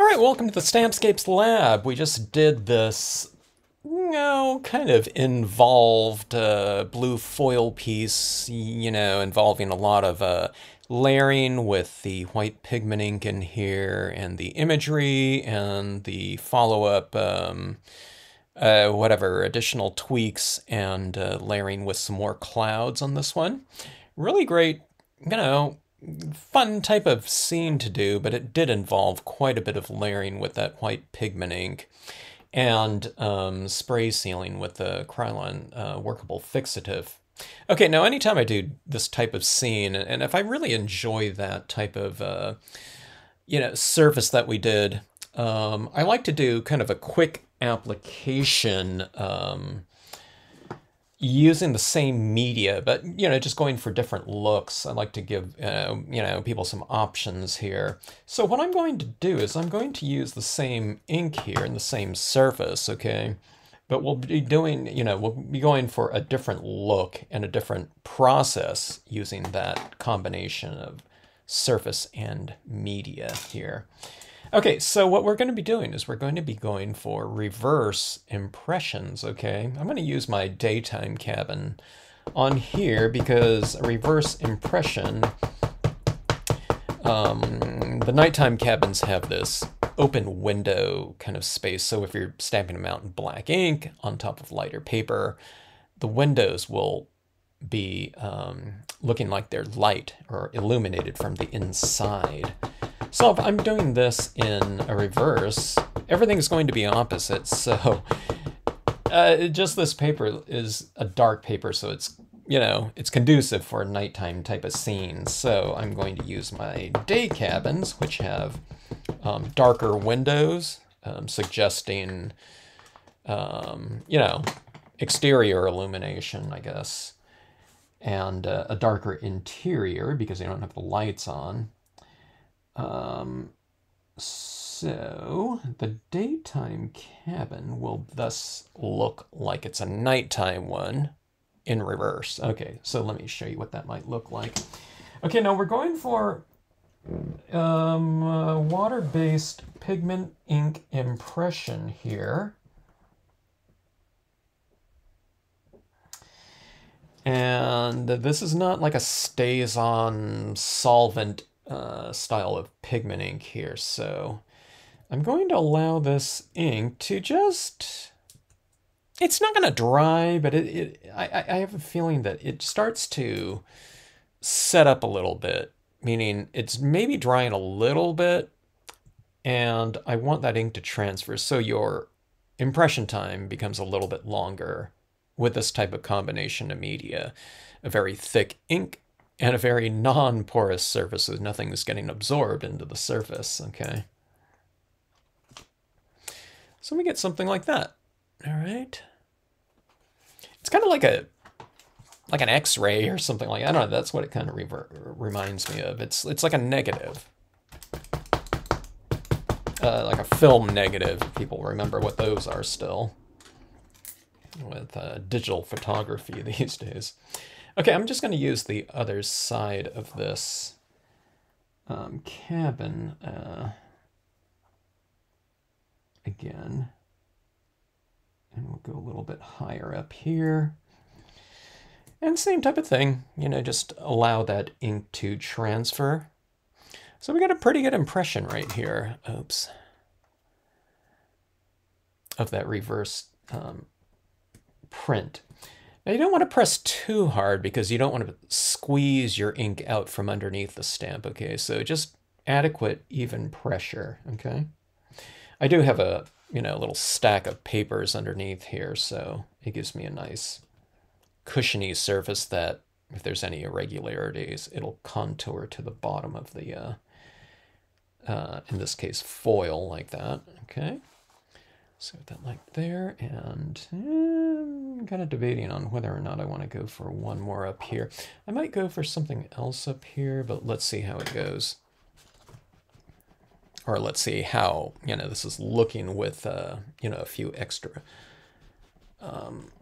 All right, welcome to the Stampscapes Lab. We just did this, you know, kind of involved uh, blue foil piece, you know, involving a lot of uh, layering with the white pigment ink in here and the imagery and the follow-up, um, uh, whatever, additional tweaks and uh, layering with some more clouds on this one. Really great, you know, fun type of scene to do, but it did involve quite a bit of layering with that white pigment ink and um, spray sealing with the Krylon uh, workable fixative. Okay, now anytime I do this type of scene, and if I really enjoy that type of, uh, you know, surface that we did, um, I like to do kind of a quick application um, using the same media, but you know, just going for different looks. I like to give uh, you know people some options here. So what I'm going to do is I'm going to use the same ink here and the same surface, okay? But we'll be doing, you know, we'll be going for a different look and a different process using that combination of surface and media here. Okay, so what we're going to be doing is we're going to be going for reverse impressions, okay? I'm going to use my daytime cabin on here because a reverse impression, um, the nighttime cabins have this open window kind of space. So if you're stamping them out in black ink on top of lighter paper, the windows will be um, looking like they're light or illuminated from the inside. So if I'm doing this in a reverse, everything's going to be opposite. So uh, just this paper is a dark paper, so it's, you know, it's conducive for a nighttime type of scene. So I'm going to use my day cabins, which have um, darker windows, um, suggesting, um, you know, exterior illumination, I guess, and uh, a darker interior because they don't have the lights on. Um, so the daytime cabin will thus look like it's a nighttime one in reverse. Okay, so let me show you what that might look like. Okay, now we're going for um, uh, water-based pigment ink impression here. And this is not like a StazOn solvent uh, style of pigment ink here. So I'm going to allow this ink to just, it's not going to dry, but it, it I, I have a feeling that it starts to set up a little bit, meaning it's maybe drying a little bit, and I want that ink to transfer. So your impression time becomes a little bit longer with this type of combination of media. A very thick ink and a very non-porous surface, so nothing is getting absorbed into the surface, okay? So we get something like that, all right? It's kind of like a like an X-ray or something like that. I don't know. That's what it kind of reminds me of. It's it's like a negative, uh, like a film negative. If people remember what those are still with uh, digital photography these days. Okay, I'm just going to use the other side of this um, cabin uh, again. And we'll go a little bit higher up here. And same type of thing, you know, just allow that ink to transfer. So we got a pretty good impression right here. Oops. Of that reverse um, print. Now you don't want to press too hard because you don't want to squeeze your ink out from underneath the stamp, okay? So just adequate even pressure, okay? I do have a, you know, little stack of papers underneath here, so it gives me a nice cushiony surface that if there's any irregularities, it'll contour to the bottom of the, uh, uh, in this case, foil like that, okay? So that like there, and I'm kind of debating on whether or not I want to go for one more up here. I might go for something else up here, but let's see how it goes. Or let's see how, you know, this is looking with, uh, you know, a few extra um,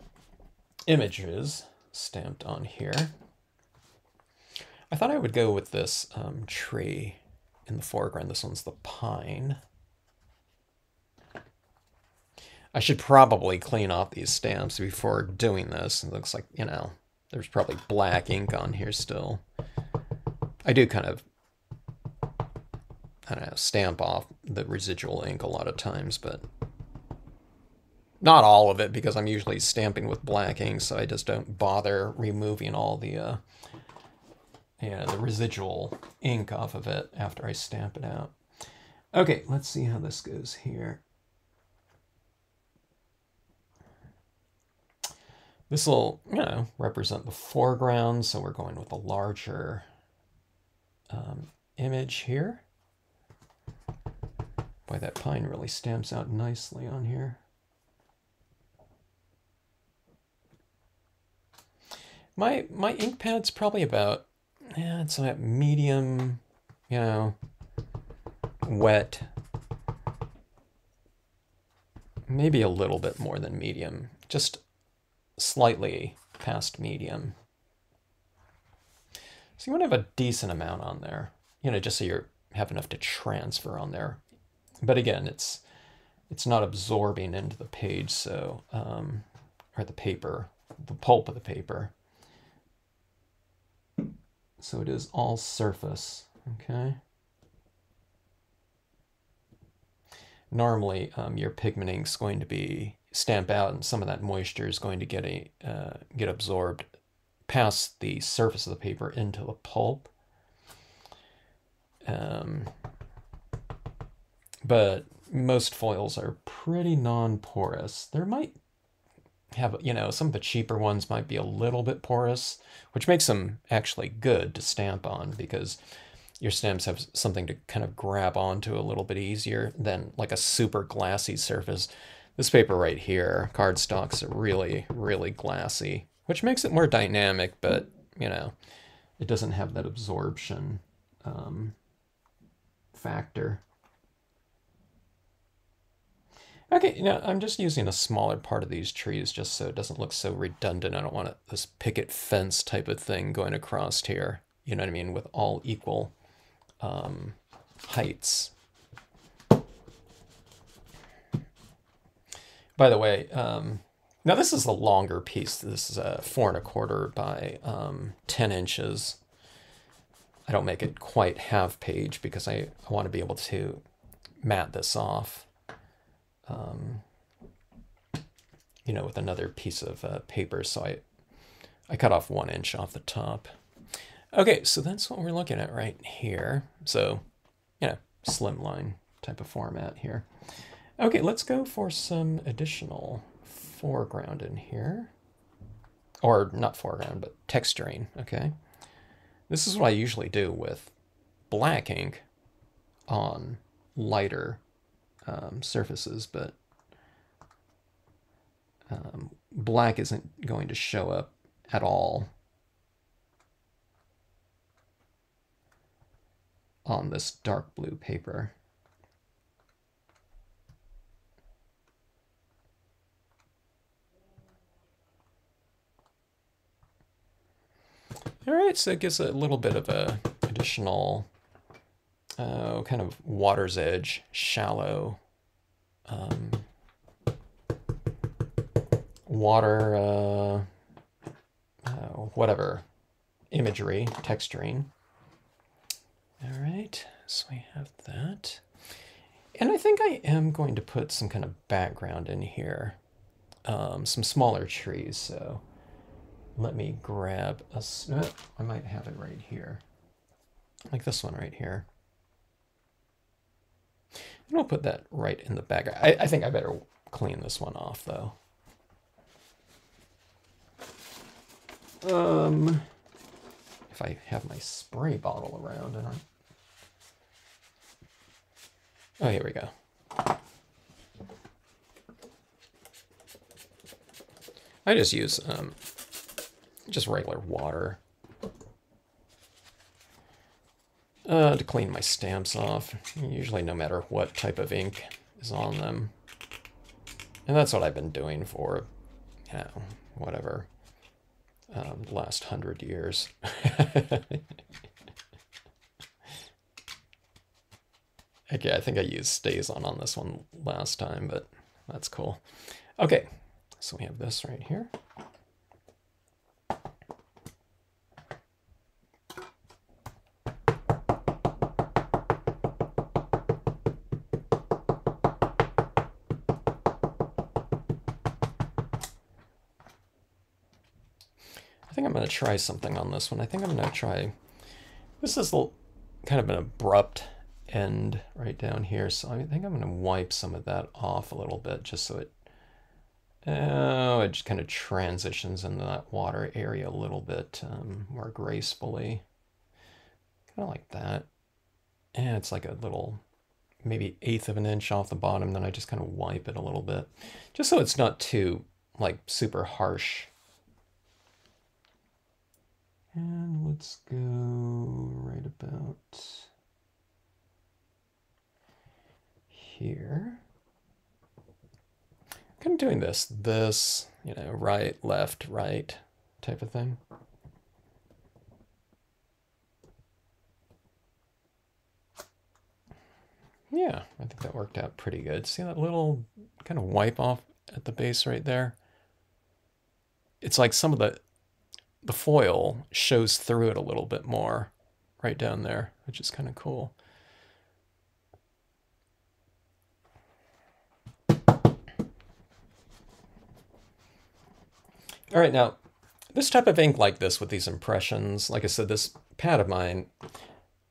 images stamped on here. I thought I would go with this um, tree in the foreground. This one's the pine. I should probably clean off these stamps before doing this. It looks like, you know, there's probably black ink on here still. I do kind of, I don't know, stamp off the residual ink a lot of times, but not all of it because I'm usually stamping with black ink, so I just don't bother removing all the, uh, yeah, the residual ink off of it after I stamp it out. Okay, let's see how this goes here. This will, you know, represent the foreground, so we're going with a larger um, image here. Boy, that pine really stamps out nicely on here. My my ink pad's probably about yeah, it's that medium, you know, wet. Maybe a little bit more than medium, just slightly past medium. So you want to have a decent amount on there, you know, just so you have enough to transfer on there. But again, it's it's not absorbing into the page, so um, or the paper, the pulp of the paper. So it is all surface, okay? Normally, um, your is going to be stamp out and some of that moisture is going to get a uh, get absorbed past the surface of the paper into the pulp. Um, but most foils are pretty non-porous. There might have, you know, some of the cheaper ones might be a little bit porous, which makes them actually good to stamp on because your stamps have something to kind of grab onto a little bit easier than like a super glassy surface. This paper right here, cardstock's are really, really glassy, which makes it more dynamic, but, you know, it doesn't have that absorption um, factor. Okay, you know, I'm just using a smaller part of these trees just so it doesn't look so redundant. I don't want this picket fence type of thing going across here, you know what I mean, with all equal um, heights. By the way, um, now this is a longer piece. This is a four and a quarter by um, 10 inches. I don't make it quite half page because I, I want to be able to mat this off, um, you know, with another piece of uh, paper. So I, I cut off one inch off the top. Okay, so that's what we're looking at right here. So, you know, slimline type of format here. Okay, let's go for some additional foreground in here. Or not foreground, but texturing, okay? This is what I usually do with black ink on lighter um, surfaces, but um, black isn't going to show up at all on this dark blue paper. All right, so it gives a little bit of a additional uh, kind of water's edge, shallow um, water, uh, uh, whatever, imagery, texturing. All right, so we have that. And I think I am going to put some kind of background in here, um, some smaller trees, so let me grab a, I might have it right here, like this one right here. And I'll put that right in the back. I, I think I better clean this one off though. Um, if I have my spray bottle around and I, oh, here we go. I just use um, just regular water. Uh, to clean my stamps off, usually no matter what type of ink is on them. And that's what I've been doing for, you know, whatever, um, the last hundred years. okay, I think I used StazOn on this one last time, but that's cool. Okay, so we have this right here. Try something on this one. I think I'm going to try, this is kind of an abrupt end right down here. So I think I'm going to wipe some of that off a little bit just so it, oh, it just kind of transitions into that water area a little bit um, more gracefully. Kind of like that. And it's like a little, maybe eighth of an inch off the bottom. Then I just kind of wipe it a little bit just so it's not too like super harsh and let's go right about here. Kind of doing this, this, you know, right, left, right type of thing. Yeah, I think that worked out pretty good. See that little kind of wipe off at the base right there? It's like some of the the foil shows through it a little bit more right down there, which is kind of cool. All right, now, this type of ink like this with these impressions, like I said, this pad of mine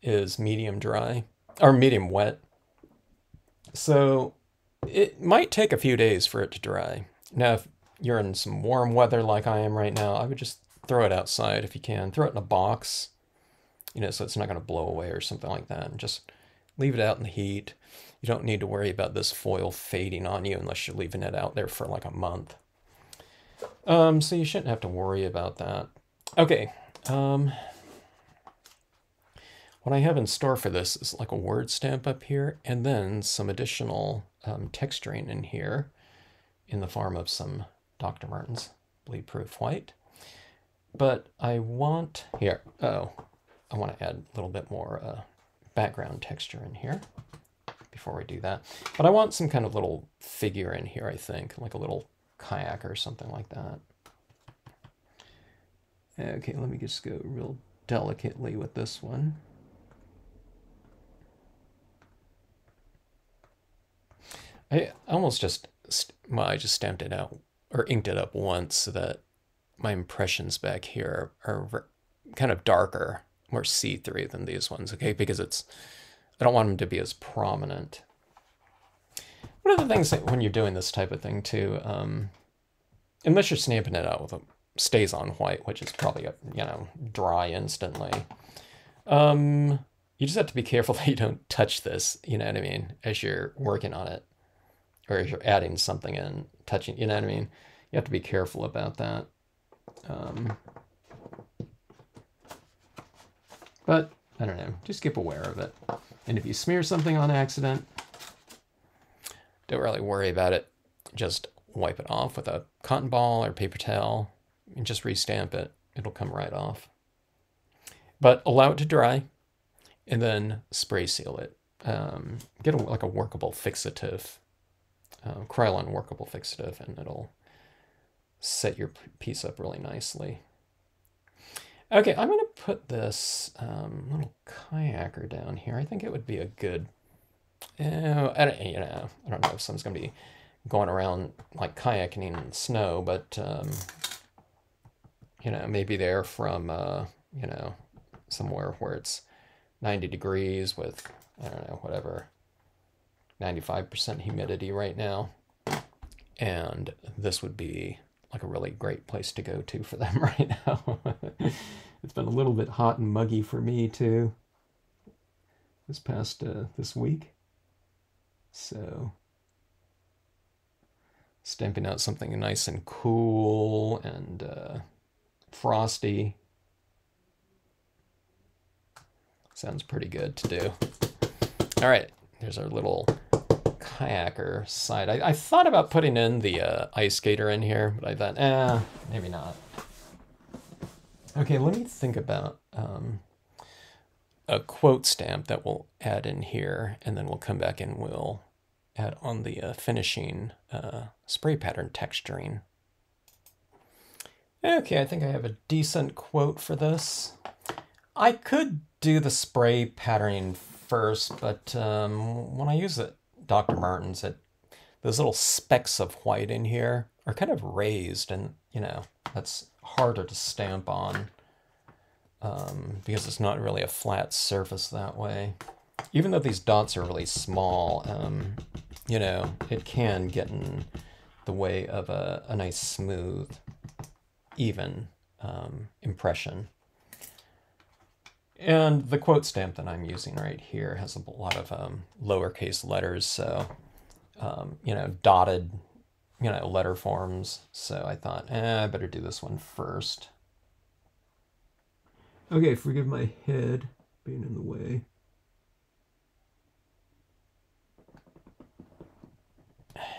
is medium dry, or medium wet. So it might take a few days for it to dry. Now, if you're in some warm weather like I am right now, I would just throw it outside if you can. Throw it in a box, you know, so it's not going to blow away or something like that. And just leave it out in the heat. You don't need to worry about this foil fading on you unless you're leaving it out there for like a month. Um, so you shouldn't have to worry about that. Okay. Um, what I have in store for this is like a word stamp up here and then some additional um, texturing in here in the form of some Dr. Martin's bleed proof white. But I want, here, oh, I want to add a little bit more uh, background texture in here before we do that. But I want some kind of little figure in here, I think, like a little kayak or something like that. Okay, let me just go real delicately with this one. I almost just, well, I just stamped it out or inked it up once so that my impressions back here are kind of darker, more see-through than these ones, okay? Because it's, I don't want them to be as prominent. One of the things that when you're doing this type of thing too, um, unless you're stamping it out with a StazOn white, which is probably, a, you know, dry instantly, um, you just have to be careful that you don't touch this, you know what I mean, as you're working on it, or as you're adding something in, touching, you know what I mean? You have to be careful about that. Um, but I don't know, just keep aware of it. And if you smear something on accident, don't really worry about it. Just wipe it off with a cotton ball or paper towel and just restamp it. It'll come right off. But allow it to dry and then spray seal it. Um, get a, like a workable fixative, uh, Krylon workable fixative, and it'll set your piece up really nicely. Okay, I'm going to put this um, little kayaker down here. I think it would be a good, uh, I don't, you know, I don't know if someone's going to be going around like kayaking in snow, but, um, you know, maybe they're from, uh, you know, somewhere where it's 90 degrees with, I don't know, whatever, 95% humidity right now. And this would be like a really great place to go to for them right now. it's been a little bit hot and muggy for me too this past uh, this week. So stamping out something nice and cool and uh, frosty sounds pretty good to do. All right, there's our little kayaker side. I, I thought about putting in the uh, ice skater in here, but I thought, eh, maybe not. Okay, let me think about um, a quote stamp that we'll add in here, and then we'll come back and we'll add on the uh, finishing uh, spray pattern texturing. Okay, I think I have a decent quote for this. I could do the spray patterning first, but um, when I use it, Dr. Martin's, it those little specks of white in here are kind of raised, and you know that's harder to stamp on um, because it's not really a flat surface that way. Even though these dots are really small, um, you know, it can get in the way of a, a nice smooth, even um, impression. And the quote stamp that I'm using right here has a lot of um, lowercase letters, so, um, you know, dotted, you know, letter forms. So I thought, eh, I better do this one first. Okay, forgive my head being in the way.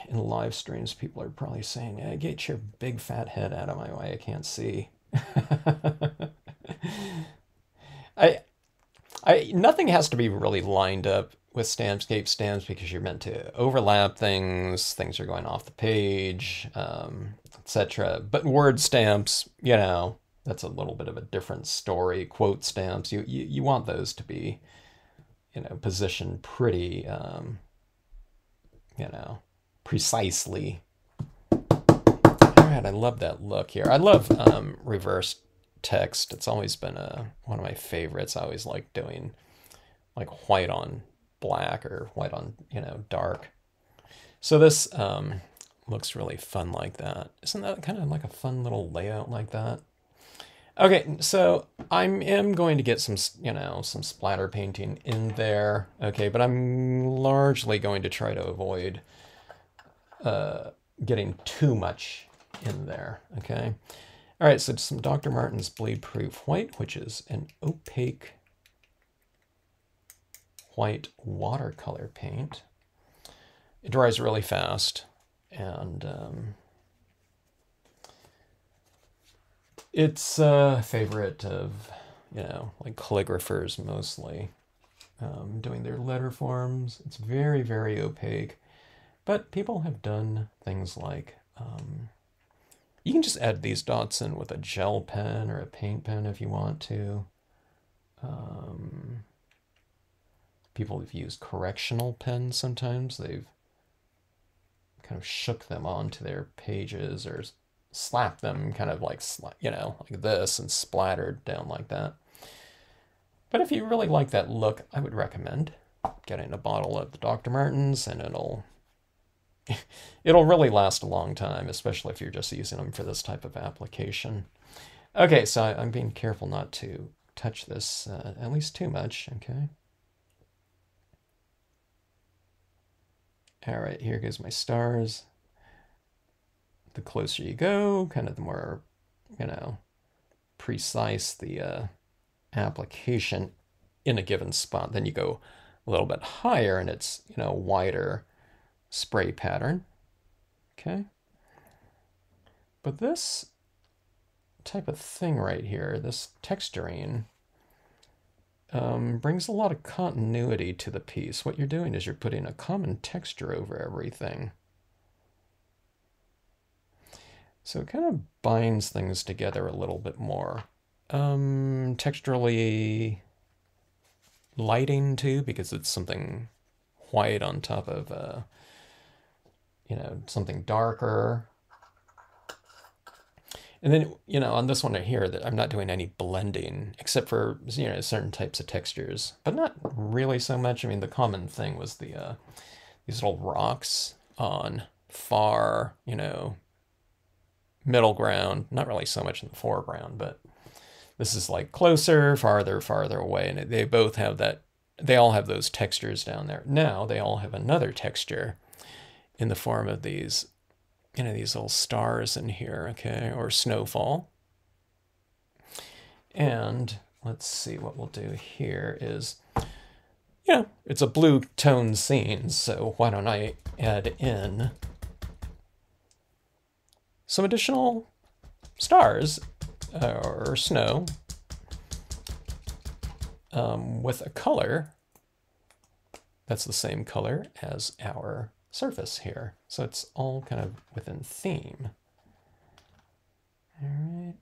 In live streams, people are probably saying, yeah, get your big fat head out of my way, I can't see. I, I nothing has to be really lined up with Stampscape stamps because you're meant to overlap things, things are going off the page, um, etc. But word stamps, you know, that's a little bit of a different story. Quote stamps, you you, you want those to be, you know, positioned pretty, um, you know, precisely. All right, I love that look here. I love um, reverse text. It's always been a, one of my favorites. I always like doing like white on black or white on, you know, dark. So this um, looks really fun like that. Isn't that kind of like a fun little layout like that? Okay, so I am going to get some, you know, some splatter painting in there. Okay, but I'm largely going to try to avoid uh, getting too much in there. Okay. All right, so some Dr. Martin's Bleed Proof White, which is an opaque white watercolor paint. It dries really fast, and um, it's a favorite of, you know, like calligraphers mostly, um, doing their letter forms. It's very, very opaque, but people have done things like um, you can just add these dots in with a gel pen or a paint pen if you want to. Um, people have used correctional pens sometimes. They've kind of shook them onto their pages or slapped them kind of like, you know, like this and splattered down like that. But if you really like that look, I would recommend getting a bottle of the Dr. Martin's and it'll it'll really last a long time, especially if you're just using them for this type of application. Okay, so I'm being careful not to touch this uh, at least too much, okay? All right, here goes my stars. The closer you go, kind of the more, you know, precise the uh, application in a given spot. Then you go a little bit higher and it's, you know, wider spray pattern. Okay. But this type of thing right here, this texturing, um, brings a lot of continuity to the piece. What you're doing is you're putting a common texture over everything. So it kind of binds things together a little bit more. Um, texturally lighting too, because it's something white on top of uh, you know, something darker. And then, you know, on this one right here, that I'm not doing any blending except for, you know, certain types of textures, but not really so much. I mean, the common thing was the, uh, these little rocks on far, you know, middle ground, not really so much in the foreground, but this is like closer, farther, farther away. And they both have that, they all have those textures down there. Now they all have another texture in the form of these, you know, these little stars in here, okay, or snowfall. And let's see what we'll do here is, know, it's a blue tone scene, so why don't I add in some additional stars uh, or snow um, with a color that's the same color as our surface here. So it's all kind of within theme. All right.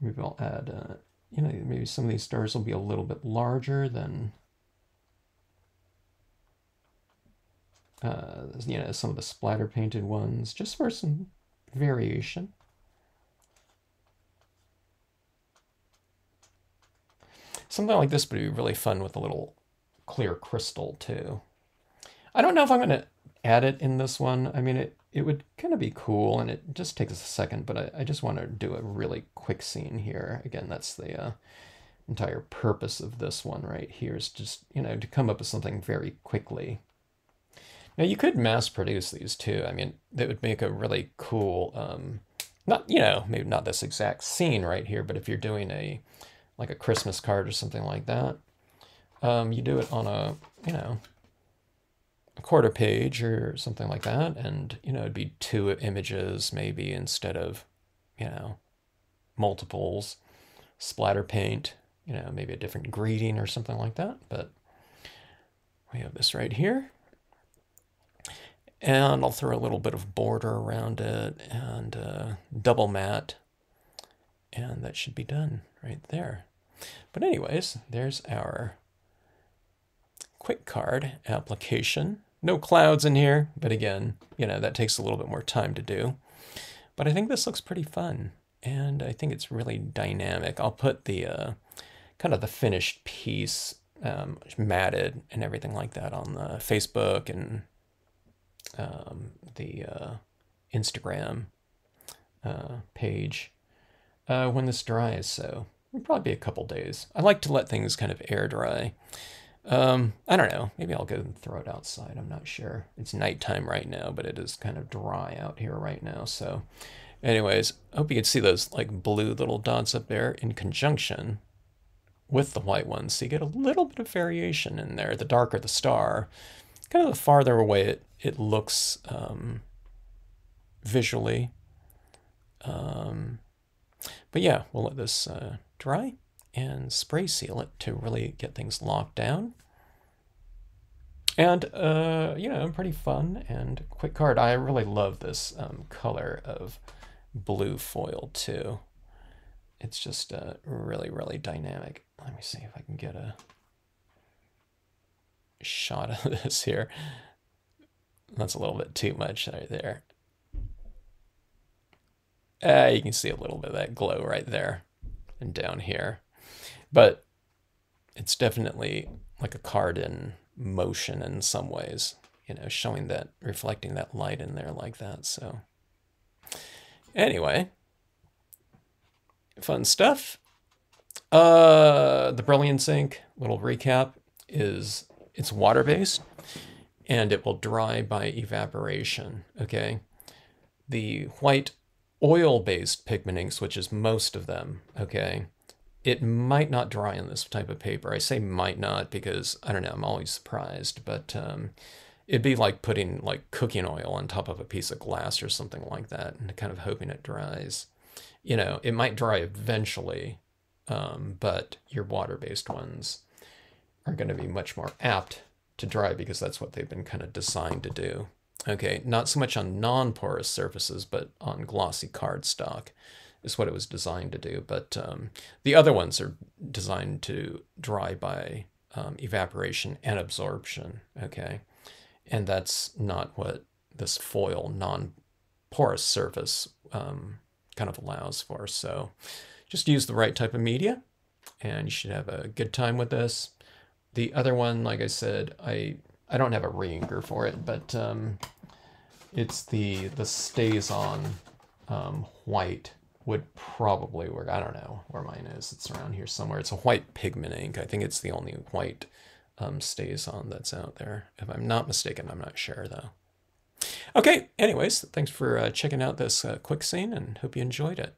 Maybe I'll add, uh, you know, maybe some of these stars will be a little bit larger than, uh, you know, some of the splatter painted ones, just for some variation. Something like this would be really fun with a little clear crystal too. I don't know if I'm going to add it in this one. I mean, it, it would kind of be cool and it just takes a second, but I, I just want to do a really quick scene here. Again, that's the uh, entire purpose of this one right here is just, you know, to come up with something very quickly. Now you could mass produce these too. I mean, that would make a really cool, um, not, you know, maybe not this exact scene right here, but if you're doing a, like a Christmas card or something like that, um, you do it on a, you know, a quarter page or something like that. And, you know, it'd be two images maybe instead of, you know, multiples, splatter paint, you know, maybe a different greeting or something like that. But we have this right here. And I'll throw a little bit of border around it and uh, double matte. And that should be done right there. But anyways, there's our quick card application. No clouds in here, but again, you know, that takes a little bit more time to do. But I think this looks pretty fun, and I think it's really dynamic. I'll put the uh, kind of the finished piece um, matted and everything like that on the Facebook and um, the uh, Instagram uh, page uh, when this dries. So it'll probably be a couple days. I like to let things kind of air dry. Um, I don't know. Maybe I'll go and throw it outside. I'm not sure. It's nighttime right now, but it is kind of dry out here right now. So anyways, I hope you can see those like blue little dots up there in conjunction with the white ones. So you get a little bit of variation in there. The darker the star, kind of the farther away it, it looks um, visually. Um, but yeah, we'll let this uh, dry and spray seal it to really get things locked down. And, uh, you know, pretty fun and quick card. I really love this um, color of blue foil too. It's just uh, really, really dynamic. Let me see if I can get a shot of this here. That's a little bit too much right there. Uh, you can see a little bit of that glow right there and down here. But it's definitely like a card in motion in some ways, you know, showing that, reflecting that light in there like that. So, anyway, fun stuff. Uh, the Brilliance ink, little recap, is it's water based and it will dry by evaporation. Okay. The white oil based pigment inks, which is most of them, okay, it might not dry in this type of paper. I say might not because, I don't know, I'm always surprised, but um, it'd be like putting like cooking oil on top of a piece of glass or something like that and kind of hoping it dries. You know, it might dry eventually, um, but your water-based ones are going to be much more apt to dry because that's what they've been kind of designed to do. Okay, not so much on non-porous surfaces, but on glossy cardstock is what it was designed to do. But um, the other ones are designed to dry by um, evaporation and absorption, okay? And that's not what this foil non-porous surface um, kind of allows for. So just use the right type of media and you should have a good time with this. The other one, like I said, I I don't have a reinker for it, but um, it's the the StazOn um, white would probably work. I don't know where mine is. It's around here somewhere. It's a white pigment ink. I think it's the only white um, on that's out there. If I'm not mistaken, I'm not sure though. Okay, anyways, thanks for uh, checking out this uh, quick scene and hope you enjoyed it.